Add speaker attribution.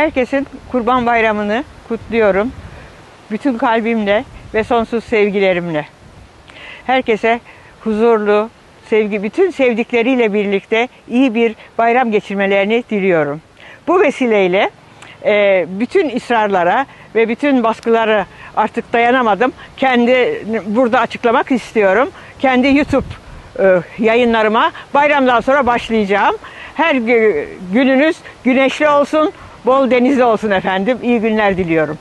Speaker 1: Herkesin Kurban Bayramı'nı kutluyorum. Bütün kalbimle ve sonsuz sevgilerimle. Herkese huzurlu, sevgi, bütün sevdikleriyle birlikte iyi bir bayram geçirmelerini diliyorum. Bu vesileyle e, bütün ısrarlara ve bütün baskıları artık dayanamadım. Kendi burada açıklamak istiyorum. Kendi YouTube e, yayınlarıma bayramdan sonra başlayacağım. Her gü- gününüz güneşli olsun, bol denizli olsun efendim. İyi günler diliyorum.